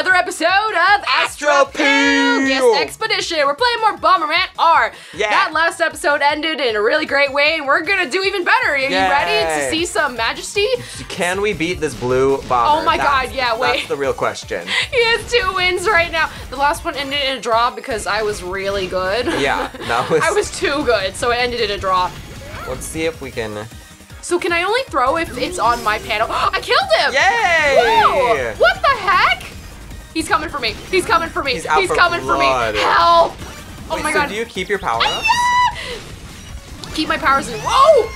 another episode of Astro Poo! Guest Expedition. We're playing more Bomberman R. Yeah. That last episode ended in a really great way, and we're gonna do even better. Are you ready to see some majesty? Can we beat this blue bomber? Oh my That's- God, yeah, wait. That's the real question. He has two wins right now. The last one ended in a draw because I was really good. Yeah, that was. I was too good, so it ended in a draw. Let's see if we can. So can I only throw if it's on my panel? I killed him! Yay! Woo! What the heck? He's coming for me. He's coming for me. He's out for coming blood. for me. Help! Oh Wait, my so god. do you keep your power ah! ups? Yeah! Keep my powers in. Whoa!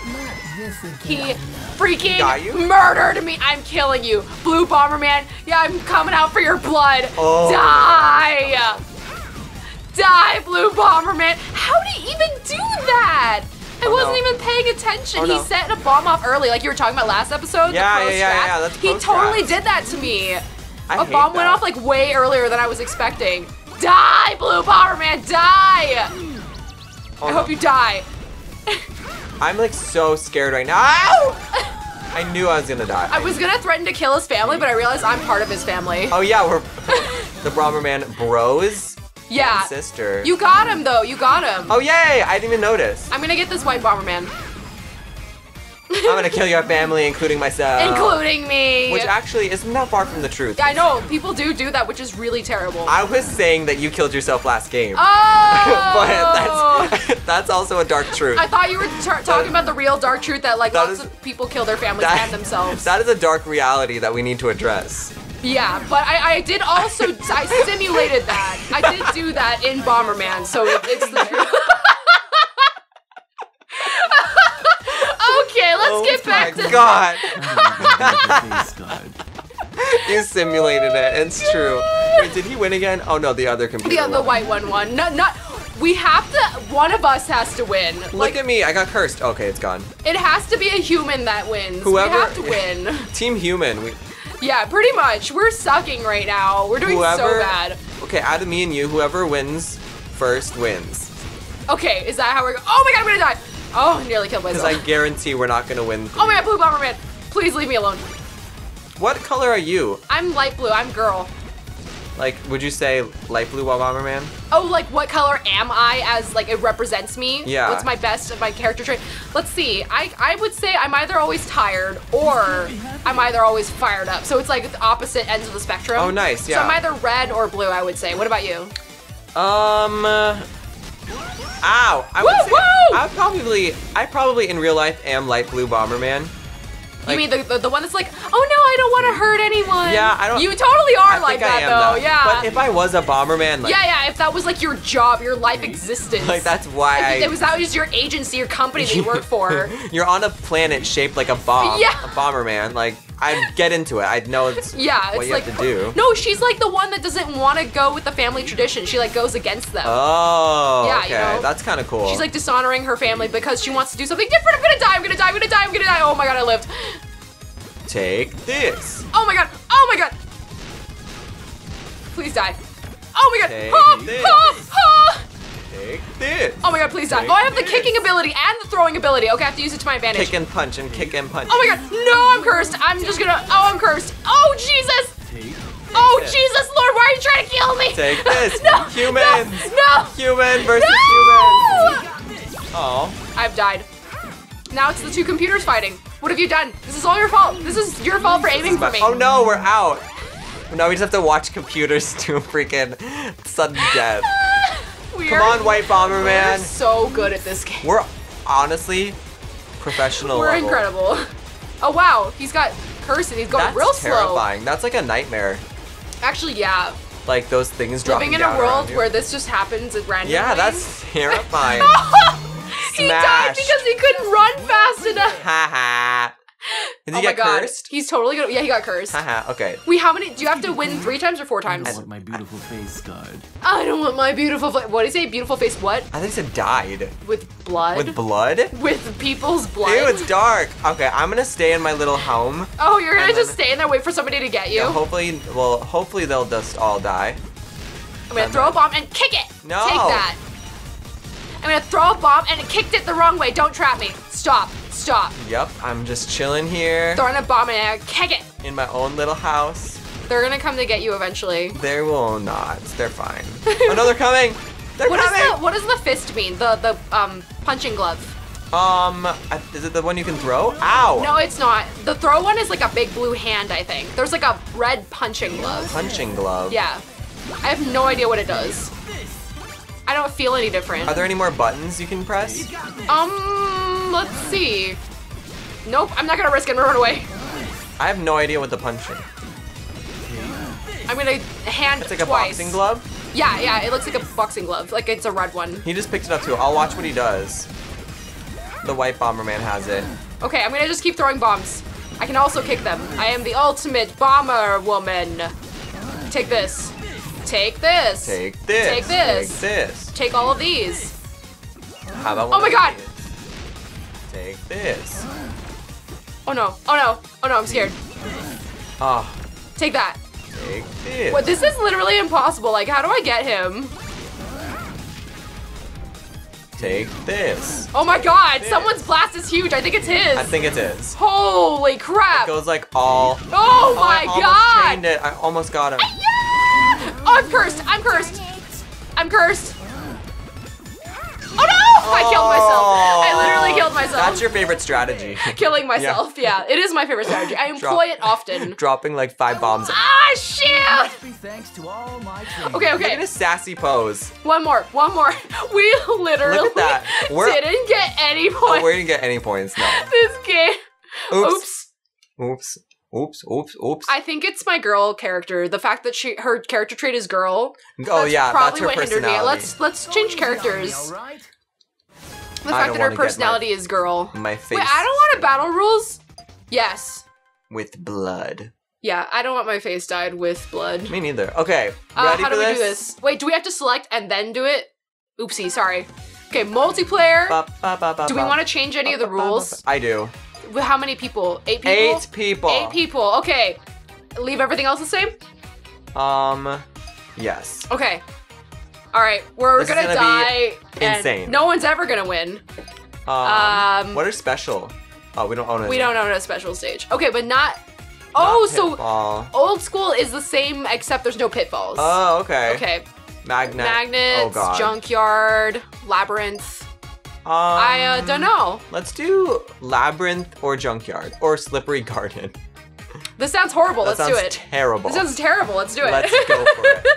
He freaking murdered me. I'm killing you. Blue Bomberman. Yeah, I'm coming out for your blood. Oh. Die! Die, Blue Bomberman. How did he even do that? I Oh, wasn't no. even paying attention. Oh, he set a bomb off early, like you were talking about last episode. Yeah, yeah, yeah, yeah, that's He totally did that to me. I a bomb went off like way earlier than I was expecting. Die, Blue Bomberman, die! Oh, I no. hope you die. I'm like so scared right now. Ow! I knew I was gonna die. I was gonna threaten to kill his family, but I realized I'm part of his family. Oh yeah, we're the Bomberman bros. yeah. sister. You got him though, you got him. Oh yay! I didn't even notice. I'm gonna get this white Bomberman. I'm gonna kill your family, including myself. Including me. Which actually isn't that far from the truth. I know, people do do that, which is really terrible. I was saying that you killed yourself last game. oh! but that's that's also a dark truth. I thought you were talking about the real dark truth that like That lots is- of people kill their families That- and themselves. That is a dark reality that we need to address. yeah, but I, I did also I simulated that. I did do that in Bomberman, so it, it's the truth. okay, let's oh get back my to God! You simulated it. It's true. Wait, did he win again? Oh no, the other computer. Yeah, the won. white one won. Not, not. We have to. One of us has to win. Look like at me, I got cursed. Okay, it's gone. it has to be a human that wins. Whoever- we have to win. Team Human. We, yeah, pretty much. We're sucking right now. We're doing so bad. Okay, out of me and you, whoever wins first wins. Okay, is that how we're? go- Oh my god, I'm gonna die. Oh, nearly killed Because. I guarantee we're not gonna win. Oh my blue bomberman. Please leave me alone. What color are you? I'm light blue. I'm girl. Like, would you say light blue Bomberman? Oh, like what color am I as like it represents me? Yeah. What's my best of my character trait? Let's see. I I would say I'm either always tired or I'm either always fired up. So it's like the opposite ends of the spectrum. Oh, nice, So yeah. I'm either red or blue. I would say. What about you? Um. uh, Ow! I Woo, would say woo! I probably, I probably in real life am light blue Bomberman. You mean the, the the one that's like, oh no, I don't want to hurt anyone. Yeah, I don't- You totally are I like that I am though. that. Yeah. But if I was a Bomberman, like, yeah, yeah. If that was like your job, your life existence. like that's why I. Was that was your agency, your company that you work for. You're on a planet shaped like a bomb. Yeah. A Bomberman. Like, I'd get into it. I'd know it's Yeah, what it's you like have to do. No, she's like the one that doesn't want to go with the family tradition. She like goes against them. Oh, Yeah, okay. you know. That's kind of cool. She's like dishonoring her family because she wants to do something different. I'm gonna die. I'm gonna die. I'm gonna die. I'm gonna die. Oh my god, I lived. Take this. Oh my god. Oh my god. Please die. Oh my god. Take Ah, this. ah, ah. Take this. Oh my god, please die. Take Oh, I have the kicking ability and the throwing ability. Okay, I have to use it to my advantage. Kick and punch and kick and punch. Oh my god. No, I'm cursed. I'm just gonna. Oh, I'm cursed. Oh, Jesus. Take Oh, this. Jesus, Lord, why are you trying to kill me? Take this. no. Humans. No. no. Human versus No! human. Oh. I've died. Now it's the two computers fighting. What have you done? This is all your fault. This is your fault for aiming for me. Oh no, we're out. Now we just have to watch computers do freaking sudden death. We're, Come on, White We're so good at this game. We're honestly professional. We're level. incredible. Oh wow, he's got curse and he's going That's real slow. That's terrifying. That's like a nightmare. Actually, yeah. Like those things dropping Living in a world where this just happens at random. Yeah, that's terrifying. he died because he couldn't run fast enough. Ha ha. Did oh he my get god. cursed? He's totally gonna. Yeah, he got cursed. Haha, okay. Wait, how many? Do you have to win three times or four times? I want my beautiful face scarred. I don't want my beautiful. Fa- what is say? Beautiful face? What? I think it said died. With blood? With blood? With people's blood? Ew, it's dark. Okay, I'm gonna stay in my little home. oh, you're gonna just then- stay in there, wait for somebody to get you. Yeah, hopefully, well, hopefully they'll just all die. I'm gonna throw a bomb and kick it. No. Take that. I'm gonna throw a bomb and it kicked it the wrong way. Don't trap me. Stop. Stop. Yep, I'm just chilling here Throwing a bomb and I kick it. in my own little house. They're gonna come to get you eventually. They will not. They're fine. oh no, they're coming. They're What does coming. the what does the fist mean? The the um punching glove. Um, is it the one you can throw? Ow! No, it's not. The throw one is like a big blue hand, I think. There's like a red punching glove. Punching glove. Yeah. I have no idea what it does. I don't feel any different. Are there any more buttons you can press? Um, let's see. Nope, I'm not gonna risk it and run away. I have no idea what the punching. I'm gonna hand It's like a boxing glove. Yeah, yeah, it looks like a boxing glove. Like it's a red one. He just picked it up too. I'll watch what he does. The white Bomberman has it. Okay, I'm gonna just keep throwing bombs. I can also kick them. I am the ultimate bomber woman. Take this. Take this. Take this. Take this. Take this. Take all of these. How about Oh my God. these? Take this. Oh no. Oh no. Oh no, I'm scared. Oh, Take that. take this. What? This is literally impossible. Like, how do I get him? Take this. Oh my god, This. someone's blast is huge. I think it's his. I think it is. his. Holy crap. It goes like all. Oh Oh, my I almost god. chained it. I almost got him. Yeah! Oh, I'm cursed. I'm cursed. I'm cursed. Oh no! I killed myself. I literally killed myself. That's your favorite strategy. Killing myself. Yeah. it is my favorite strategy. I employ it often. Dropping like five bombs. Ah, shit! Be thanks to all my training. Okay, Look at okay. his sassy pose. One more. One more. We literally Look at that. We're- didn't get any Oh, points. we didn't get any points. No. this game. Oops. Oops. Oops. Oops. Oops. Oops. I think it's my girl character. The fact that she her character trait is girl. oh that's yeah, that's probably her what hindered me. personality. Let's let's change characters. The fact that her wanna my- personality is girl. My face. Wait, I don't want a battle rules. Yes. with blood. Yeah, I don't want my face dyed with blood. Me neither. Okay, Uh, how for do we do this? Wait, do we have to select and then do it? Oopsie, sorry. Okay, multiplayer. Ba, ba, ba, ba, do we want to change any of the Ba, ba, ba, ba. rules? I do. How many people? Eight people? Eight people. Eight people. Okay. Leave everything else the same? Um, yes. Okay. All right, we're This gonna, gonna die. insane. No one's ever gonna win. Um, Um, what are special? Oh, we don't own it. We don't own a special stage. Okay, but not. Oh, so old school is the same except there's no pitfalls. Oh, okay. Okay. Magnet. Magnets, Oh god. junkyard, labyrinth. Um, I uh, don't know. Let's do labyrinth or junkyard or slippery garden. This sounds horrible. That Let's sounds do it. terrible. This sounds terrible. Let's do it. Let's go for it.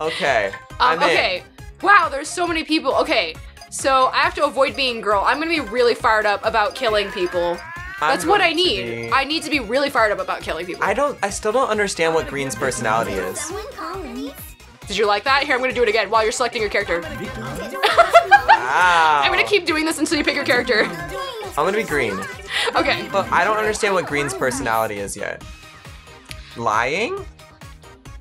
Okay. Um, I'm in. okay. Wow, there's so many people. Okay, so I have to avoid being girl. I'm gonna be really fired up about killing people. I'm That's what I need. be- I need to be really fired up about killing people. I don't. I still don't understand what Green's personality is. Did you like that? Here, I'm gonna do it again while you're selecting your character. Wow. I'm gonna keep doing this until you pick your character. I'm gonna be Green. Okay. But I don't understand what Green's personality is yet. Lying?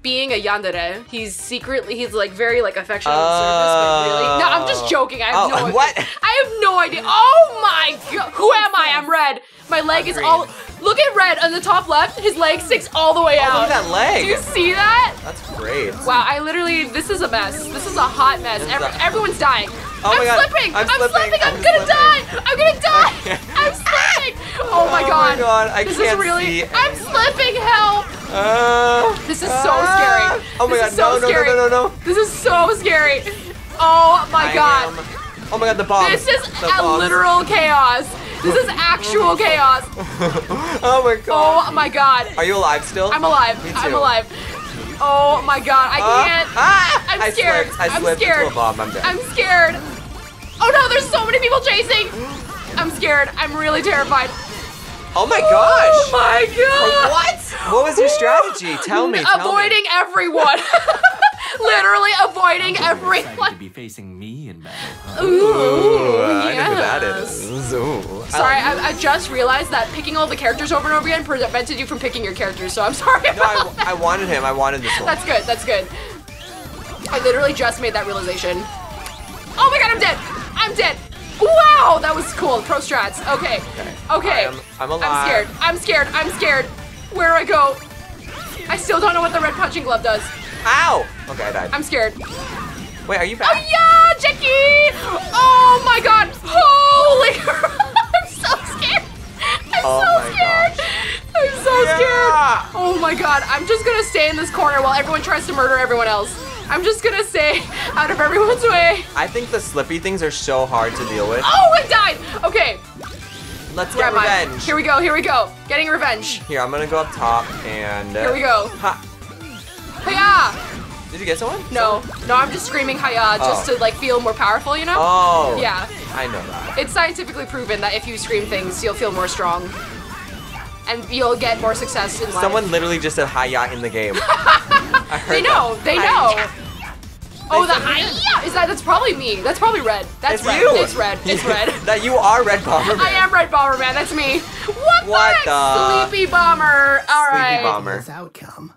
Being a yandere, he's secretly he's like very like affectionate on the surface, but really no. I'm just oh. joking. I have Oh, no idea. what? I have no idea. Oh my god, who am I? I'm red. My leg is green. all. Look at red on the top left. His leg sticks all the way Oh, out. look at that leg. Do you see that? That's great. Wow, I literally, this is a mess. This is a hot mess. Every, a- everyone's dying. Oh I'm my God, slipping. I'm I'm slipping, slipping. I'm, I'm gonna slipping. die. I'm gonna die. I'm slipping. Oh my Oh god. my God, I this can't is really. see I'm slipping. Help. Uh, This is so ah. scary. Oh my This god, is so no, no, scary. no, no, no, no. This is so scary. Oh my I god. am- Oh my god, the bomb. This is the a literal chaos. This is actual chaos. oh my god. Oh my god. Are you alive still? I'm alive. Me I'm alive. Oh my god. I Ah, can't. ah! I'm scared. I. Slipped, I I'm slipped scared. into a bomb. I'm dead. I'm scared. Oh no, there's so many people chasing. I'm scared. I'm really terrified. oh my gosh! Oh my god. what? What was your strategy? Tell me. Tell Avoiding Me. everyone. Literally avoiding Excited everyone. to be facing me in battle. huh? Ooh, Ooh, I know who that yes. is. Ooh. Sorry, I, I, I just realized that picking all the characters over and over again prevented you from picking your characters, so I'm sorry no, I, that. I wanted him. I wanted this one. That's good, that's good. I literally just made that realization. Oh my god, I'm dead! Wow, that was cool. Pro strats. Okay. Okay. I am- I'm I'm scared. I'm scared. I'm scared. Where do I go? I still don't know what the red punching glove does. Ow! Okay, I died. I'm scared. Wait, are you back? Oh yeah, Jackie! Oh my god! Holy! I'm so scared. I'm Oh so my scared. I'm so Yeah. scared. Oh my god! I'm just gonna stay in this corner while everyone tries to murder everyone else. I'm just gonna stay out of everyone's way. I think the slippy things are so hard to deal with. Oh, I died. Okay, Let's where get I? revenge. Here we go. Here we go. Getting revenge. Here, I'm gonna go up top and. uh, Here we go. Ha! Hiya! Did you get someone? No, no, I'm just screaming hiya just Oh. to like feel more powerful, you know? Oh. Yeah. I know that. It's scientifically proven that if you scream things, you'll feel more strong. And you'll get more success in life. Someone literally just said hi in the game. I heard They know, that. they Hi-ya. know. Oh, the hiya! Is that, that's probably me. That's probably red. That's It's red. you. It's red. It's red. that you are Red Bomberman. I am Red bomber man. That's me. What, What the? the- Sleepy Bomber. All right. Sleepy Bomber. This outcome.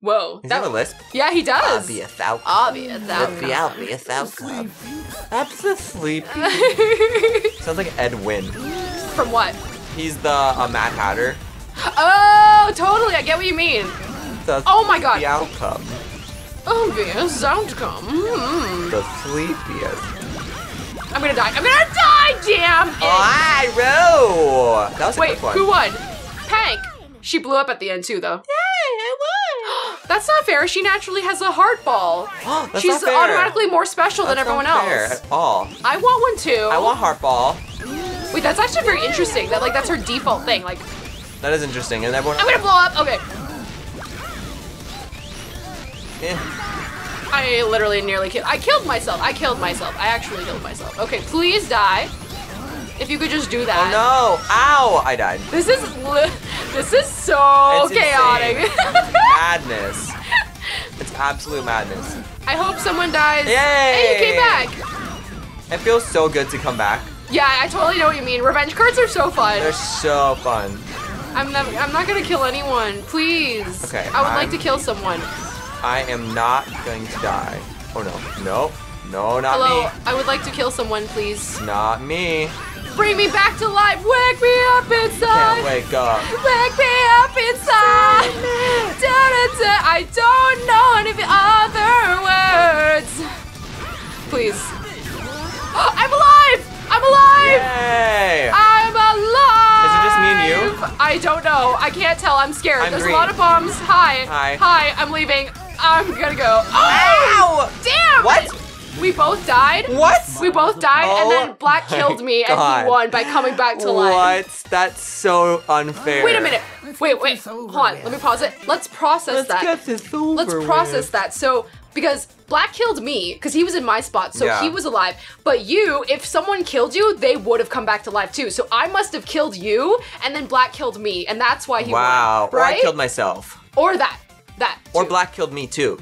Whoa. Is that a lisp? Yeah, he does. Obvious outcome. Obvious. The obvious outcome. That's the sleepy. Sounds like Ed Wynn. From what? He's the uh, Mad Hatter. Oh, totally. I get what you mean. The, Oh my god. The outcome. Obvious outcome. Hmm. The sleepiest. I'm gonna die. I'm gonna die. Damn it. Oh, I That was a Wait, one. who won? Pank. She blew up at the end too, though. I won! That's not fair. She naturally has a heart ball. That's She's not fair. automatically more special than That's everyone not fair else. At all. I want one too. I want heart ball. Wait, that's actually very interesting. That like that's her default thing. Like, That is interesting. And everyone. I'm gonna blow up. Okay. Eh. I literally nearly killed. I killed myself. I killed myself. I actually killed myself. Okay, please die. If you could just do that. Oh no! Ow! I died. This is this is so It's chaotic. madness. It's absolute madness. I hope someone dies. Yay! Hey, you came back. It feels so good to come back. Yeah, I totally know what you mean. Revenge cards are so fun. They're so fun. I'm never, I'm not gonna kill anyone. Please. Okay, I would like I'm- to kill someone. I am not going to die. Oh no. Nope. No, not Hello. me. I would like to kill someone, please. Not me. Bring me back to life. Wake me up inside. Can't wake up. Wake me up inside. Da, da, da. I don't know any other words. Please. Oh, I'm alive. I'm alive. Yay! I'm alive. Is it just me and you? I don't know. I can't tell. I'm scared. I'm There's green. a lot of bombs. Hi. Hi. Hi. I'm leaving. I'm gonna go. Oh! Ow! Damn! What? We both died. What? We both died, and Oh then Black killed me, and he won by coming back to life. What? That's so unfair. Wait a minute. Wait, wait. Hold on. Let me pause it. Let's process Let's that. get this over Let's process with. that. So, because Black killed me, because he was in my spot, so Yeah. he was alive. But you, if someone killed you, they would have come back to life too. So I must have killed you, and then Black killed me, and that's why he Wow. won. Right? Or I killed myself. Or that. That. Or. Black killed me too.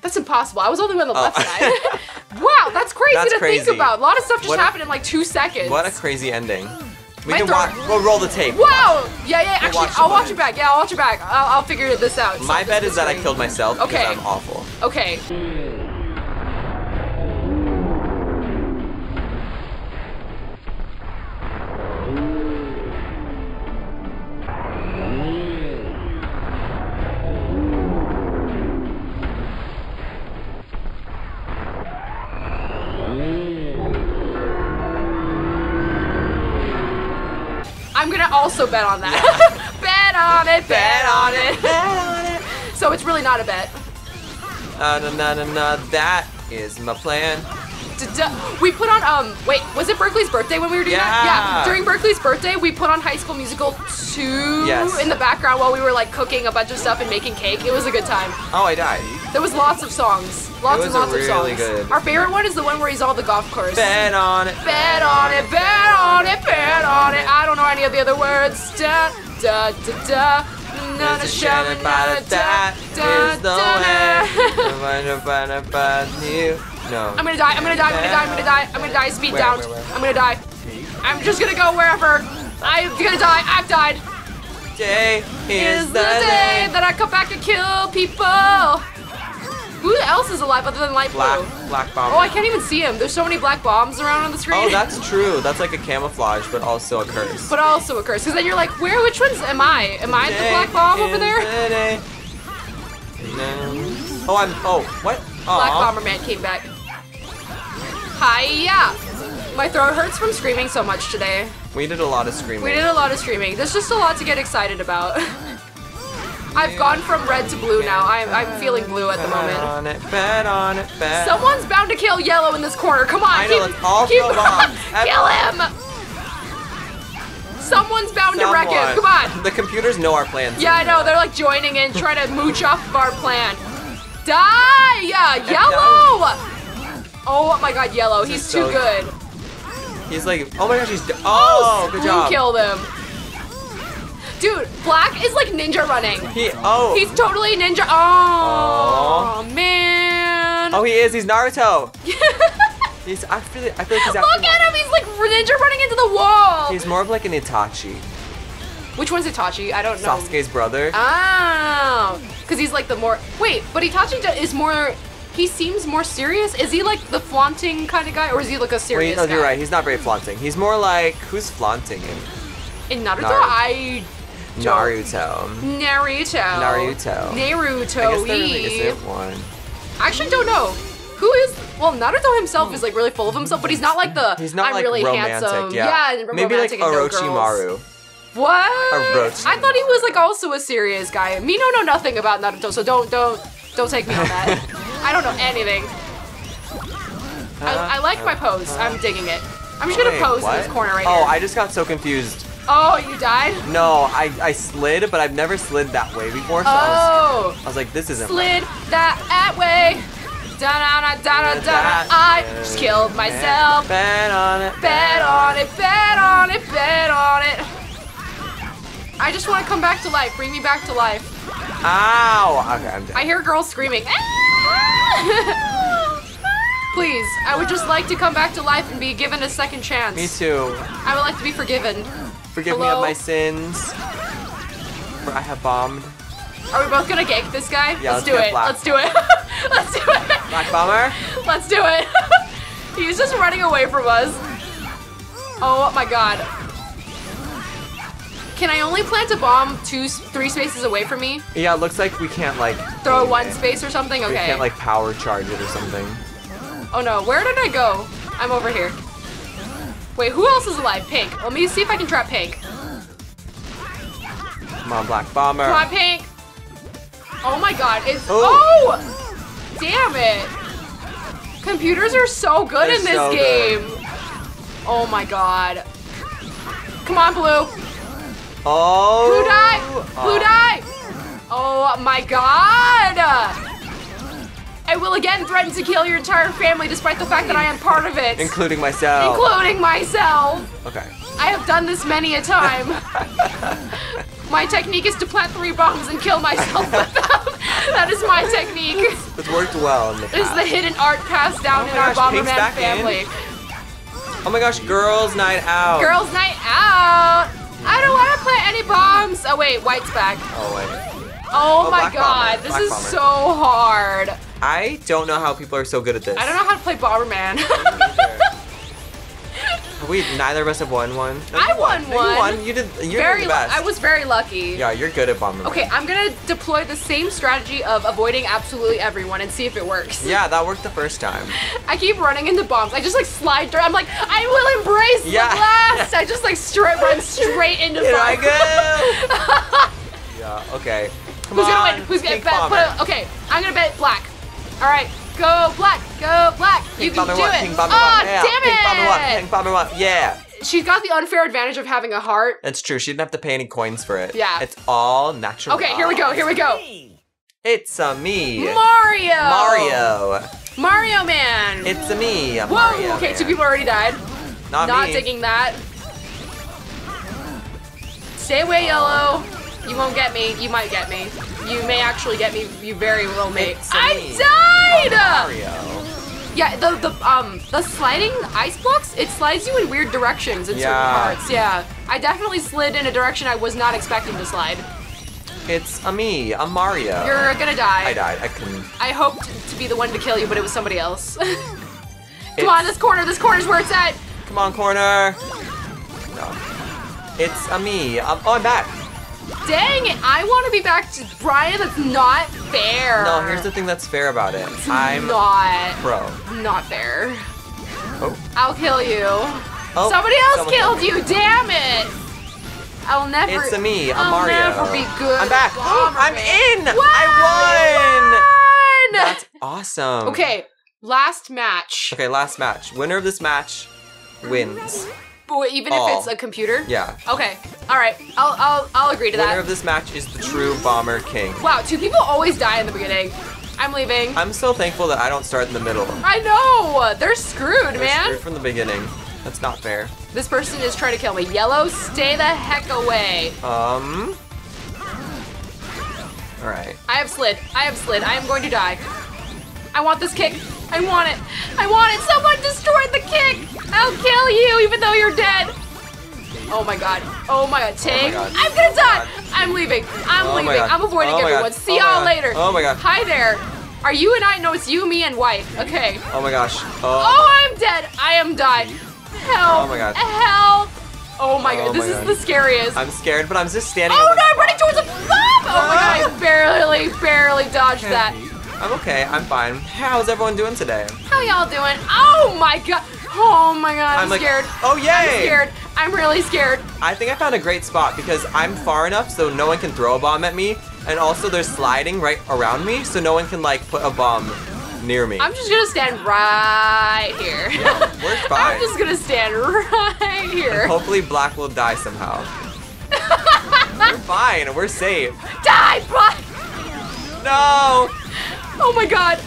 That's impossible. I was only on the left Oh. side. wow, that's crazy That's to crazy. think about. A lot of stuff just What a- happened in like two seconds. What a crazy ending. We My can watch. We'll roll the tape. Wow! Yeah, yeah. Actually, watch I'll watch it back. Yeah, I'll watch it back. I'll, I'll figure this out. My Stop bet is that I killed myself Okay. I'm awful. Okay. Also bet on that. bet on it. Bet on it. Bet on it. So it's really not a bet. Uh, na, na, na, na, that is my plan. We put on um wait was it Berkeley's birthday when we were doing that? Yeah. Yeah. During Berkeley's birthday, we put on High School Musical 2 Yes. in the background while we were like cooking a bunch of stuff and making cake. It was a good time. Oh, I died. There was lots of songs, lots and lots really of songs. good- Our favorite one is the one where he's on the golf course. Bet on it. Bet on it, bet on it, bet on it. I don't know any of the other words. Da da da da. Na na There's a sha shine na na about da da da da. I'm gonna about. No. I'm gonna die. I'm gonna die. I'm gonna die. I'm gonna die. I'm gonna die. Speed down. I'm gonna die. I'm just gonna go wherever. I'm gonna die. I've died. Day Is the day that I come back and kill people. Who else is alive other than Light Blue? Black, black bomber. Oh, I can't even see him. There's so many black bombs around on the screen. Oh, that's true. That's like a camouflage, but also a curse. but also a curse. Because then you're like, where? Which ones am I? Am I the black bomb over there? the day. No. Oh, I'm. Oh, what? Black Aw. Bomberman came back. Hiya! My throat hurts from screaming so much today. We did a lot of screaming. We did a lot of screaming. There's just a lot to get excited about. I've gone from red to blue now. I'm, I'm feeling blue at the Bet moment. on it, bet on it, bet. Someone's bound to kill yellow in this corner. Come on, I know, keep, all keep kill him. Someone's bound to wreck it. Come on. The computers know our plans. Yeah, I know. They're like joining in, trying to mooch off of our plan. Die! Yeah, yellow. Oh my God, yellow. He's too so- good. He's like, oh my gosh, he's. d- Oh, oh good job. killed him. Dude, black is like ninja running. He. Oh. He's totally ninja. Oh, man. Oh, he is. He's Naruto. he's. I feel. I feel like he's. Look at him. He's like ninja running into the wall. He's more of like an Itachi, Which one's Itachi? I don't know. Sasuke's brother. Oh, because he's like the more. Wait, but Itachi is more. He seems more serious. Is he like the flaunting kind of guy, or is he like a Wait, serious no, guy? you're right. He's not very flaunting. He's more like who's flaunting him? In Naruto, Naruto. I. Naruto. Naruto. Naruto. Naruto. I guess there really isn't one. I actually don't know. Who is well? Naruto himself is like really full of himself, but he's not like the He's not I'm like really romantic. handsome. Yeah. and Maybe like romantic and no girls. Orochimaru. What? Orochi. I thought he was like also a serious guy. Me don't know nothing about Naruto, so don't don't don't take me on that. I don't know anything. I, I like my pose. I'm digging it. I'm just gonna pose what? in this corner right now. Oh, here. I just got so confused. Oh, you died? No, I, I slid, but I've never slid that way before. So I, was, Oh, I was like, this isn't. right. slid that at way. Da da da da da da. I just killed myself. Bet on it. Bet on it, bet on it, bet on it. I just want to come back to life. Bring me back to life. Ow! Okay, I'm dead. I hear girls screaming. Ah! Please, I would just like to come back to life and be given a second chance. Me too. I would like to be forgiven. Forgive me of my sins. For I have bombed. Are we both gonna gank this guy? Yeah, let's, let's do it. black. Let's do it. let's do it. Black bomber. Let's do it. He's just running away from us. Oh my god. Can I only plant a bomb two, three spaces away from me? Yeah, it looks like we can't like Throw one it. space or something? Okay. We can't like power charge it or something. Oh no, where did I go? I'm over here. Wait, who else is alive? Pink. Let me see if I can trap Pink. Come on, black bomber. Come on, Pink. Oh my god, it's. Oh. Oh! Damn it. Computers are so good They're in this so game. good. Oh my god. Come on, Blue. Oh. Blue die! Blue Oh. die! Oh my god! I will again threaten to kill your entire family despite the fact that I am part of it. Including myself. including myself. okay. I have done this many a time. my technique is to plant three bombs and kill myself with them. that is my technique. It's worked well in the This is the hidden art passed down Oh in our gosh, Bomberman back in. family. Oh my gosh, girls' night out. Girls' night out. I don't want to plant any bombs. Oh wait, White's back. Oh wait. Oh, Oh, my god, Bomber, this Black is Bomber. so hard. I don't know how people are so good at this. I don't know how to play Bomberman. We neither of us have won one. No, I you won No, one. You won. You did. You're very, the lu- best. I was very lucky. Yeah, you're good at bomber. Okay, I'm gonna deploy the same strategy of avoiding absolutely everyone and see if it works. Yeah, that worked the first time. I keep running into bombs. I just like slide through. I'm like, I will embrace Yeah. the blast. I just like straight run straight into Here I fire. go. yeah. Okay. Come Who's on. gonna win? Who's gonna bet? Put a, okay, I'm gonna bet black. All right, go black, go black. you can do it. Pink Ah. Yeah. damn Pink it! bomber one. Pink bomber one. Yeah. She's got the unfair advantage of having a heart. That's true. She didn't have to pay any coins for it. Yeah. It's all natural. Okay, here we go. Here we go. It's a me. Mario. Mario. Mario Man. It's a me. A Whoa. Mario okay, man. two people already died. Not, Not me. digging that. Stay away, yellow. You won't get me. You might get me. You may actually get me. You very well may. I died. Mario. Yeah, the the um the sliding ice blocks, it slides you in weird directions in Yeah. certain parts. Yeah. I definitely slid in a direction I was not expecting to slide. It's a me, a Mario. You're gonna die. I died. I couldn't. I hoped to be the one to kill you, but it was somebody else. Come It's- on, this corner, this corner's where it's at. Come on, corner. No. It's a me. Um, oh, I'm back. Dang it, I want to be back to Brian. That's not fair. No, here's the thing that's fair about it. I'm not pro. not fair. Oh. I'll kill you. Oh, Somebody else killed you. Damn it. I'll never. It's a me, a I'll Mario. I'll never be good. I'm back. I'm in. Wow, I you won! That's awesome. okay, last match. Okay, last match. Winner of this match wins. Even All. if it's a computer. Yeah. Okay. All right. I'll I'll I'll agree to Winner that. Winner of this match is the true Bomber King. wow, two people always die in the beginning. I'm leaving. I'm so thankful that I don't start in the middle. I know. They're screwed, We're man. screwed from the beginning. That's not fair. This person is trying to kill me. Yellow, stay the heck away. Um. All right. I have slid. I have slid. I am going to die. I want this kick. I want it. I want it. Someone destroyed the kick. I'll kill you even though you're dead. Oh my god. Oh my god. Take. God. I'm gonna Oh die. my. I'm leaving. I'm Oh leaving. I'm avoiding Oh everyone. See Oh y'all later. Oh my God. Hi there. Are you and I? No, it's you, me, and white. Okay. Oh my gosh. Oh, Oh. I'm dead. I am died. Help. Oh my God. Help. Oh my Oh god. This my is God. the scariest. I'm scared, but I'm just standing. Oh no, I'm running towards a bomb! Oh my god, I barely, barely dodged that. I'm okay. I'm fine. How's everyone doing today? How y'all doing? Oh my god! Oh my god, I'm, I'm like, scared. oh, yay! I'm scared. I'm really scared. I think I found a great spot because I'm far enough so no one can throw a bomb at me, and also there's sliding right around me, so no one can like put a bomb near me. I'm just gonna stand right here. We're fine. I'm just gonna stand right here. Hopefully, Black will die somehow. We're fine. We're safe. Die, bro! No. Oh my god.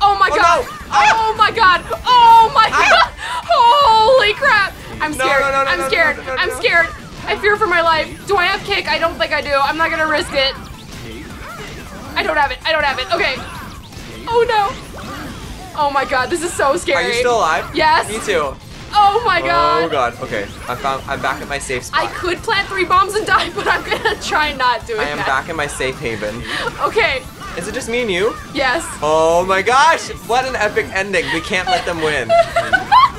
Oh my Oh, god. no. Ah. Oh my god. Oh my Ah. god. Holy crap. I'm scared. no, no, I'm scared. I'm scared. I fear for my life. Do I have kick? I don't think I do. I'm not gonna risk it. I don't have it. I don't have it. Okay. Oh no. Oh my god, this is so scary. Are you still alive? Yes. Me too. Oh my god. Oh god. Okay. I found. I'm back at my safe spot. I could plant three bombs and die, but I'm gonna try not doing that. I am that. back in my safe haven. Okay. Is it just me and you? Yes. Oh my gosh! What an epic ending. We can't let them win.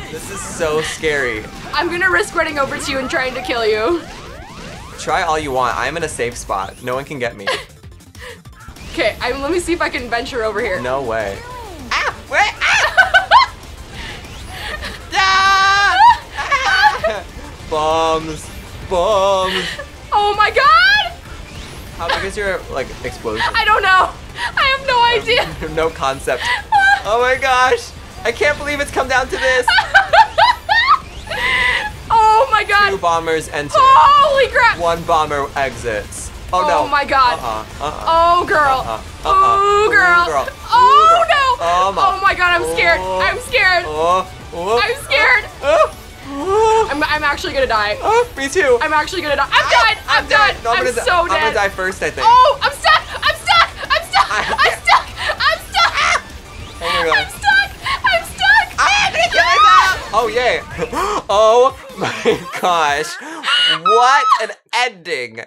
This is so scary. I'm gonna risk running over to you and trying to kill you. Try all you want. I'm in a safe spot. No one can get me. Okay, I, let me see if I can venture over here. No way. Ah! Wait! Ah! Ah! Bombs. Bombs. Oh my god! How big is your like explosion? I don't know. I have no idea. no concept. Oh my gosh! I can't believe it's come down to this. oh my god! Two bombers enter. Holy crap. One bomber exits. Oh, no. Oh my God. Uh-uh. Uh-uh. Oh girl. Uh-uh, uh-uh. Ooh girl. Ooh, girl. Oh Ooh, girl. no. Oh, my- Oh my god, I'm scared. Oh. I'm scared. Oh, oh, I'm scared. Oh, oh, I'm, I'm actually gonna die. oh, me too. I'm actually gonna die. I'm dead. I'm, dead. dead. No, I'm, I'm, gonna, I'm gonna die first, I think. Oh, I'm stuck. I'm stuck. I'm stuck. I I'm stuck. I'm stuck. Ah! Oh my I'm god. stuck. I'm stuck. I'm gonna kill myself! Oh yay! Oh my gosh! What an ending!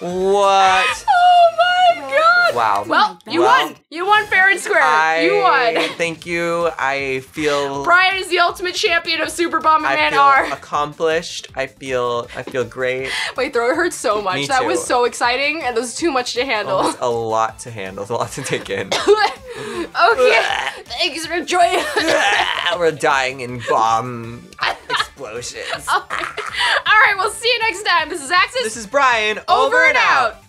What? Oh my god. Wow. Well, you Well, won. You won fair and square. I you won. Thank you. I feel. Brian is the ultimate champion of Super Bomberman I R. accomplished. I feel. I feel great. My throat hurts so much. Me that too. was so exciting, and there was too much oh, to handle. It's a lot to handle. A lot to take in. okay, thanks for joining. We're dying in bomb explosions. All right, we'll see you next time. This is Axus. This is Brian. over and out.